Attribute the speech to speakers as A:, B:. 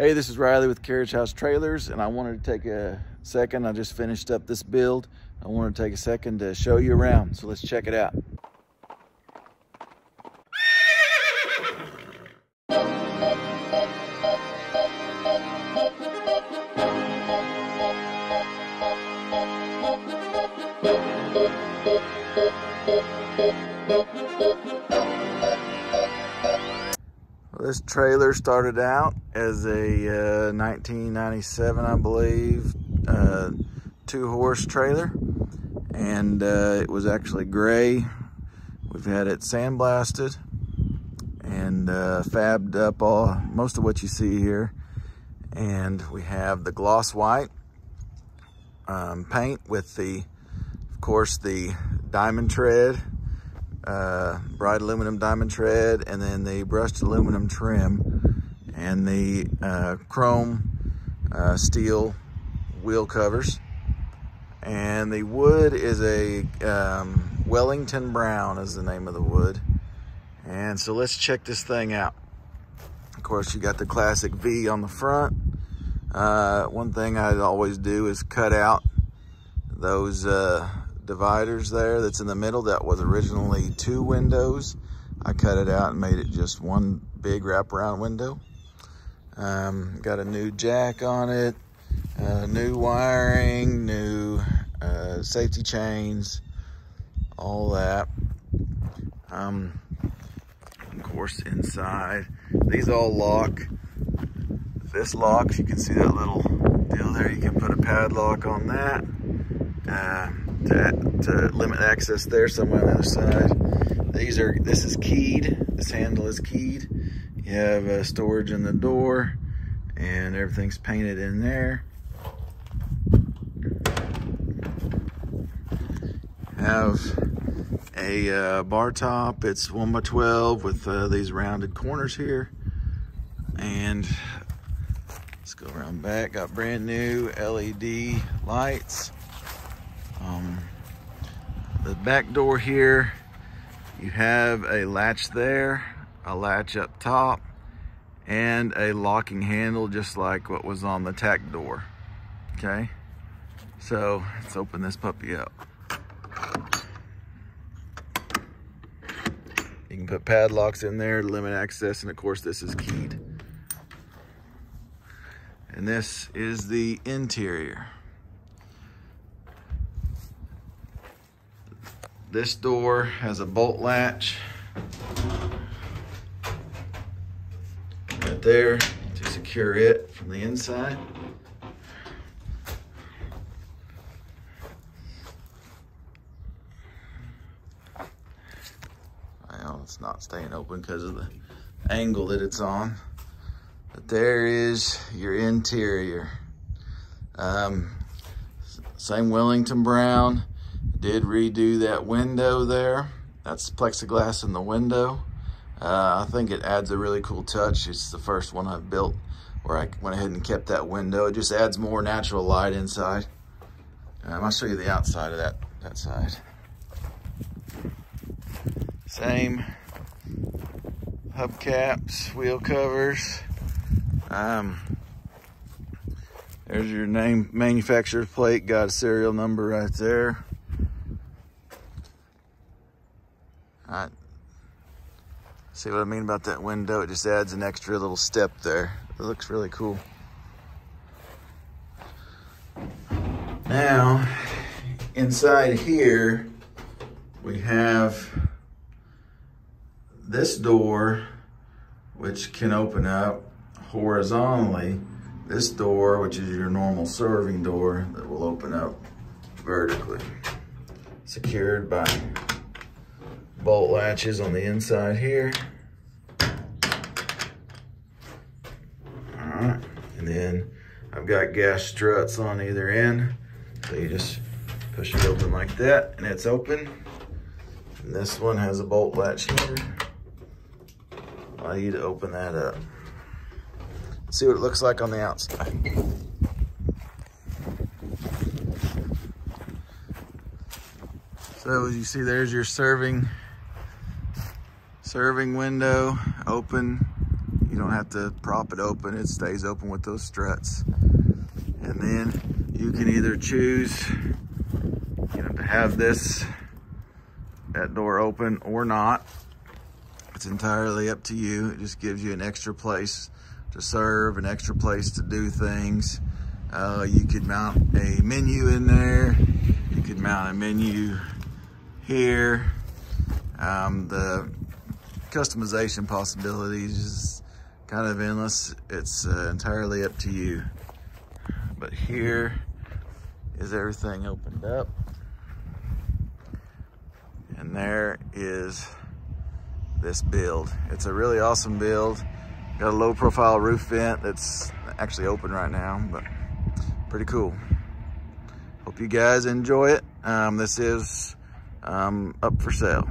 A: Hey, this is Riley with Carriage House Trailers, and I wanted to take a second. I just finished up this build. I wanted to take a second to show you around, so let's check it out. This trailer started out as a uh, 1997, I believe, uh, two horse trailer. And uh, it was actually gray. We've had it sandblasted and uh, fabbed up all most of what you see here. And we have the gloss white um, paint with the, of course, the diamond tread uh, bright aluminum diamond tread and then the brushed aluminum trim and the uh, chrome uh, steel wheel covers. And the wood is a um, Wellington Brown is the name of the wood. And so let's check this thing out. Of course, you got the classic V on the front. Uh, one thing I'd always do is cut out those uh, dividers there that's in the middle that was originally two windows. I cut it out and made it just one big wraparound window. Um, got a new jack on it, uh, new wiring, new uh, safety chains, all that. Um, of course, inside, these all lock. This locks, you can see that little deal there. You can put a padlock on that. Uh, to, to limit access there somewhere on the other side. These are, this is keyed. This handle is keyed. You have uh, storage in the door and everything's painted in there. Have a uh, bar top. It's one by 12 with uh, these rounded corners here. And let's go around back. Got brand new LED lights. Um, the back door here, you have a latch there, a latch up top, and a locking handle just like what was on the tack door, okay? So let's open this puppy up. You can put padlocks in there to limit access, and of course this is keyed. And this is the interior. This door has a bolt latch right there to secure it from the inside. Well, it's not staying open because of the angle that it's on. But there is your interior. Um, same Wellington Brown. Did redo that window there. That's plexiglass in the window. Uh, I think it adds a really cool touch. It's the first one I've built where I went ahead and kept that window. It just adds more natural light inside. Um, I'll show you the outside of that, that side. Same hubcaps, wheel covers. Um, there's your name, manufacturer's plate, got a serial number right there. See what I mean about that window? It just adds an extra little step there. It looks really cool. Now, inside here, we have this door, which can open up horizontally. This door, which is your normal serving door, that will open up vertically. Secured by bolt latches on the inside here. All right, and then I've got gas struts on either end. So you just push it open like that and it's open. And this one has a bolt latch here. Allow you to open that up. See what it looks like on the outside. So as you see, there's your serving serving window open. You don't have to prop it open. It stays open with those struts. And then you can either choose you know, to have this that door open or not. It's entirely up to you. It just gives you an extra place to serve, an extra place to do things. Uh, you could mount a menu in there. You could mount a menu here. Um, the customization possibilities is kind of endless. It's uh, entirely up to you. But here is everything opened up. And there is this build. It's a really awesome build. Got a low profile roof vent that's actually open right now, but pretty cool. Hope you guys enjoy it. Um, this is um, up for sale.